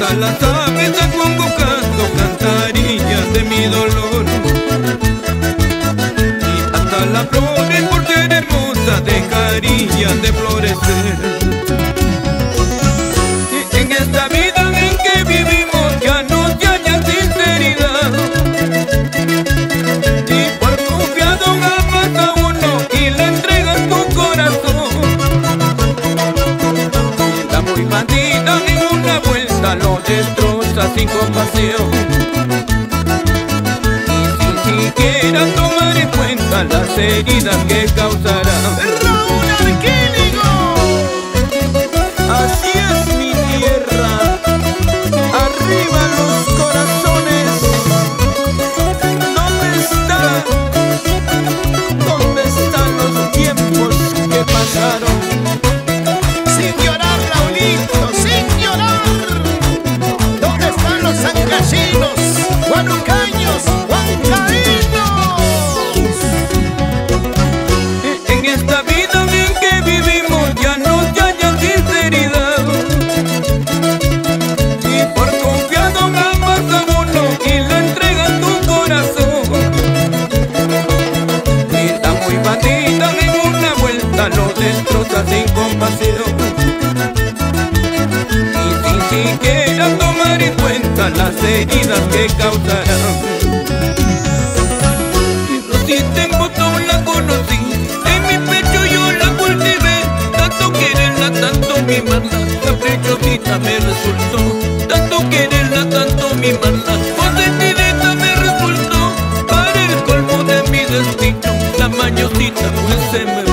Hasta la tapa está convocando cantarillas de mi dolor. Y hasta la flor por ser hermosa dejaría de florecer. Destroza sin compasión. Y sin siquiera tomar en cuenta las heridas que causará. Guanucaños, las heridas que causarán si tiempo la conocí, en mi pecho yo la cultivé, tanto quererla, tanto mimarla, caprichosita me resultó, tanto quererla, tanto mimarla, consentidita me resultó, para el colmo de mi destino, la mañosita pues se me